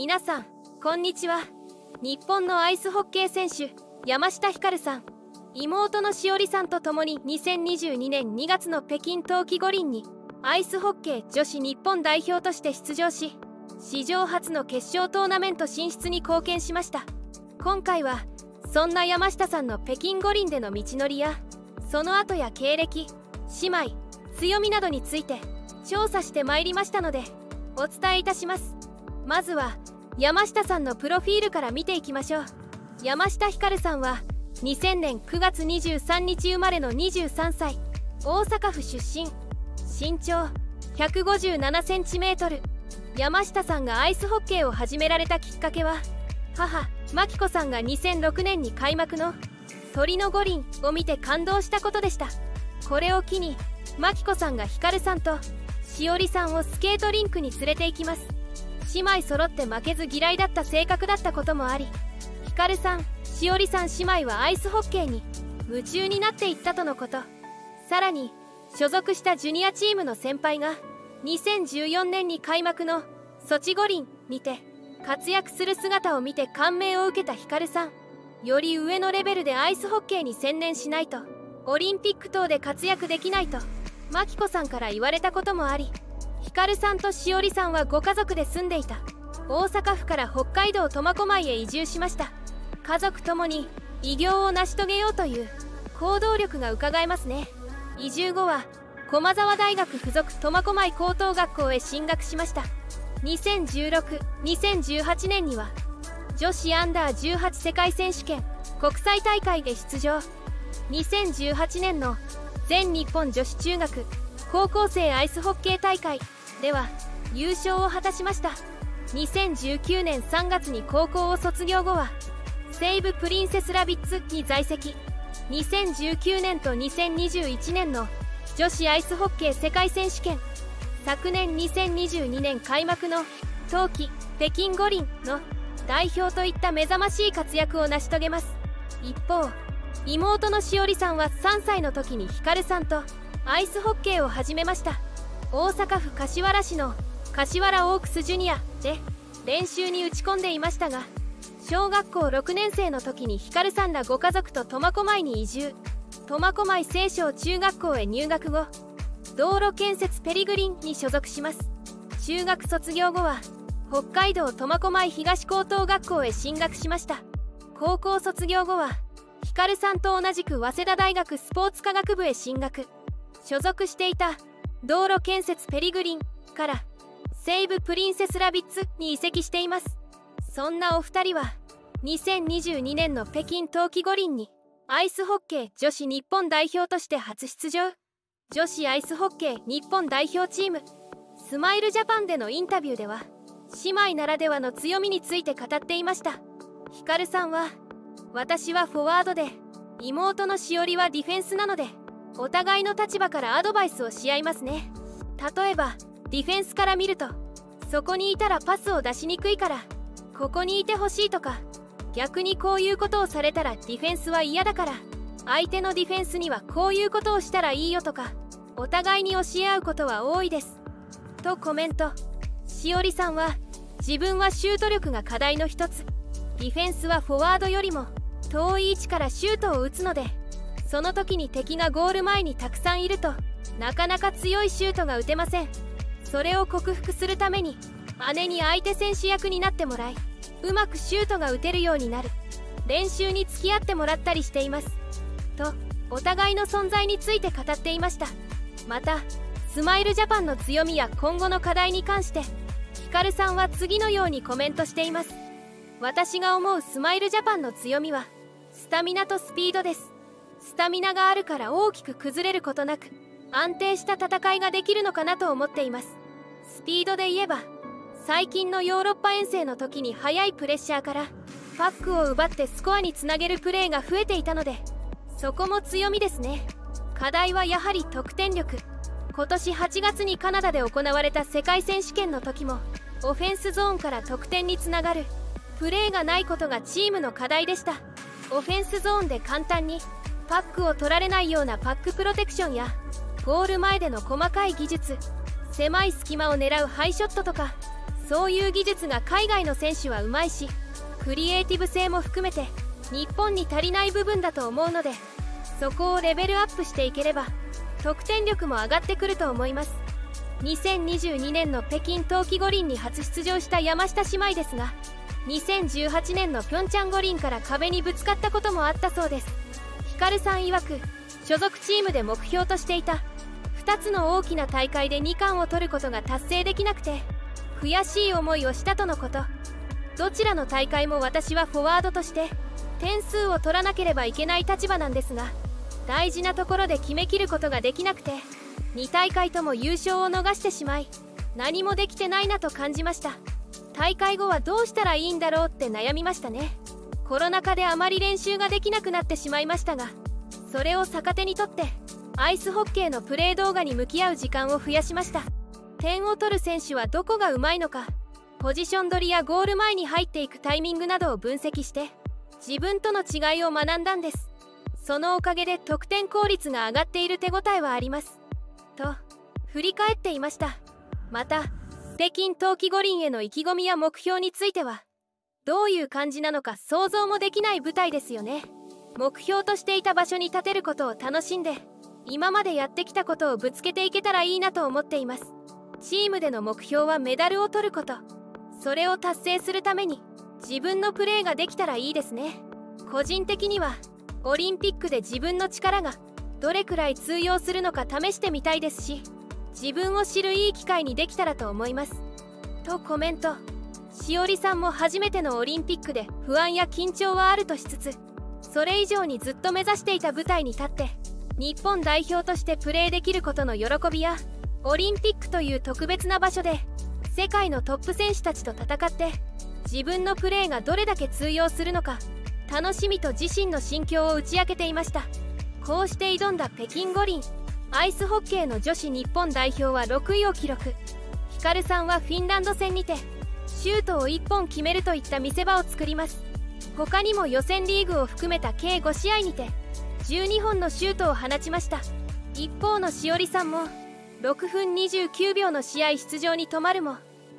皆さんこんにちは。日本のアイスホッケー選手山下ひかるさん。妹のしおりさんと共に2022年2月の北京冬季五輪にアイスホッケー女子日本代表として出場し史上初の決勝トーナメント進出に貢献しました。今回はそんな山下さんの北京五輪での道のりやその後や経歴姉妹強みなどについて調査してまいりましたのでお伝えいたします。まずは山下さんのプロフィールから見ていきましょう。山下ひかるさんは2000年9月23日生まれの23歳。大阪府出身。身長 157cm 山下さんがアイスホッケーを始められたきっかけは母真紀子さんが2006年に開幕の鳥の五輪を見て感動したことでした。これを機に真紀子さんがひかるさんとしおりさんをスケートリンクに連れて行きます。姉妹揃って負けず嫌いだった性格だったこともありひかるさんしおりさん姉妹はアイスホッケーに夢中になっていったとのこと。さらに所属したジュニアチームの先輩が2014年に開幕のソチ五輪にて活躍する姿を見て感銘を受けたひかるさん。より上のレベルでアイスホッケーに専念しないとオリンピック等で活躍できないと真紀子さんから言われたこともありひかるさんとしおりさんはご家族で住んでいた。大阪府から北海道苫小牧へ移住しました。家族ともに偉業を成し遂げようという行動力がうかがえますね。移住後は駒沢大学附属苫小牧高等学校へ進学しました。20162018年には女子アンダー18世界選手権国際大会で出場。2018年の全日本女子中学高校生アイスホッケー大会。では優勝を果たしました。2019年3月に高校を卒業後は西武プリンセスラビッツに在籍。2019年と2021年の女子アイスホッケー世界選手権。昨年2022年開幕の冬季北京五輪の代表といった目覚ましい活躍を成し遂げます。一方妹のしおりさんは3歳の時にひかるさんとアイスホッケーを始めました。大阪府柏原市の柏原オークスジュニアで練習に打ち込んでいましたが小学校6年生の時にひかるさんらご家族と苫小牧に移住。苫小牧青少中学校へ入学後道路建設ペリグリンに所属します。中学卒業後は北海道苫小牧東高等学校へ進学しました。高校卒業後はひかるさんと同じく早稲田大学スポーツ科学部へ進学。所属していた道路建設ペリグリンから西武プリンセスラビッツに移籍しています。そんなお二人は2022年の北京冬季五輪にアイスホッケー女子日本代表として初出場。女子アイスホッケー日本代表チームスマイルジャパンでのインタビューでは姉妹ならではの強みについて語っていました。ひかるさんは私はフォワードで妹のしおりはディフェンスなのでお互いの立場からアドバイスをし合いますね。例えばディフェンスから見るとそこにいたらパスを出しにくいからここにいてほしいとか逆にこういうことをされたらディフェンスは嫌だから相手のディフェンスにはこういうことをしたらいいよとかお互いに教え合うことは多いです。とコメント。しおりさんは自分はシュート力が課題の一つ。ディフェンスはフォワードよりも遠い位置からシュートを打つのでその時に敵がゴール前にたくさんいるとなかなか強いシュートが打てません。それを克服するために姉に相手選手役になってもらいうまくシュートが打てるようになる。練習に付き合ってもらったりしています。とお互いの存在について語っていました。またスマイルジャパンの強みや今後の課題に関してヒカルさんは次のようにコメントしています。私が思うスマイルジャパンの強みはスタミナとスピードです。スタミナがあるから大きく崩れることなく安定した戦いができるのかなと思っています。スピードで言えば最近のヨーロッパ遠征の時に速いプレッシャーからパックを奪ってスコアにつなげるプレーが増えていたのでそこも強みですね。課題はやはり得点力。今年8月にカナダで行われた世界選手権の時もオフェンスゾーンから得点につながる。プレーがないことがチームの課題でした。オフェンスゾーンで簡単にパックを取られないようなパックプロテクションやゴール前での細かい技術狭い隙間を狙うハイショットとかそういう技術が海外の選手はうまいしクリエイティブ性も含めて日本に足りない部分だと思うのでそこをレベルアップしていければ得点力も上がってくると思います。2022年の北京冬季五輪に初出場した山下姉妹ですが2018年のピョンチャン五輪から壁にぶつかったこともあったそうです。カルさん曰く所属チームで目標としていた2つの大きな大会で2冠を取ることが達成できなくて悔しい思いをしたとのこと。どちらの大会も私はフォワードとして点数を取らなければいけない立場なんですが大事なところで決めきることができなくて2大会とも優勝を逃してしまい何もできてないなと感じました。大会後はどうしたらいいんだろうって悩みましたね。コロナ禍であまり練習ができなくなってしまいましたがそれを逆手にとってアイスホッケーのプレー動画に向き合う時間を増やしました。点を取る選手はどこがうまいのかポジション取りやゴール前に入っていくタイミングなどを分析して自分との違いを学んだんです。そのおかげで得点効率が上がっている手応えはあります。と振り返っていました。また北京冬季五輪への意気込みや目標についてはどういう感じなのか想像もできない舞台ですよね。目標としていた場所に立てることを楽しんで今までやってきたことをぶつけていけたらいいなと思っています。チームでの目標はメダルを取ること。それを達成するために自分のプレーができたらいいですね。個人的にはオリンピックで自分の力がどれくらい通用するのか試してみたいですし自分を知るいい機会にできたらと思います。とコメント。しおりさんも初めてのオリンピックで不安や緊張はあるとしつつそれ以上にずっと目指していた舞台に立って日本代表としてプレーできることの喜びやオリンピックという特別な場所で世界のトップ選手たちと戦って自分のプレーがどれだけ通用するのか楽しみと自身の心境を打ち明けていました。こうして挑んだ北京五輪アイスホッケーの女子日本代表は6位を記録。ヒカルさんはフィンランド戦にてシュートを1本決めるといった見せ場を作ります。他にも予選リーグを含めた計5試合にて12本のシュートを放ちました。一方のしおりさんも6分29秒の試合出場に止まるも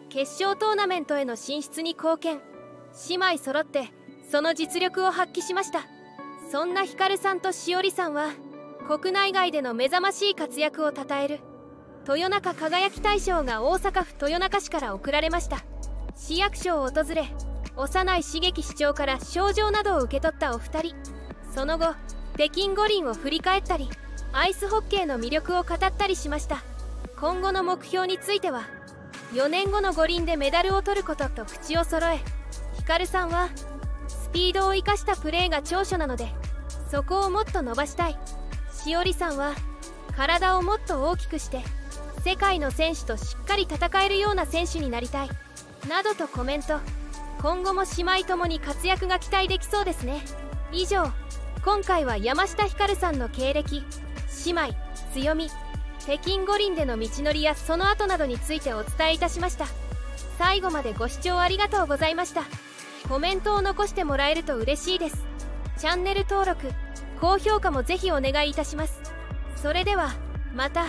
決勝トーナメントへの進出に貢献。姉妹揃ってその実力を発揮しました。そんなひかるさんとしおりさんは国内外での目覚ましい活躍をたたえる豊中輝き大賞が大阪府豊中市から贈られました。市役所を訪れ幼い茂樹市長から賞状などを受け取ったお二人。その後北京五輪を振り返ったりアイスホッケーの魅力を語ったりしました。今後の目標については4年後の五輪でメダルを取ることと口を揃えヒカルさんはスピードを生かしたプレーが長所なのでそこをもっと伸ばしたい。しおりさんは体をもっと大きくして世界の選手としっかり戦えるような選手になりたい。などとコメント。今後も姉妹ともに活躍が期待できそうですね。以上今回は山下ひかるさんの経歴姉妹強み北京五輪での道のりやその後などについてお伝えいたしました。最後までご視聴ありがとうございました。コメントを残してもらえると嬉しいです。チャンネル登録高評価もぜひお願いいたします。それではまた。